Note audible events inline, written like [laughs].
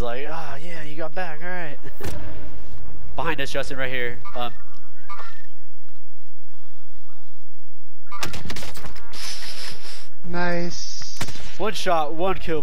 He's like, ah, oh, yeah, you got back, all right. [laughs] Behind us, Justin, right here. Um, Nice. one shot, one kill.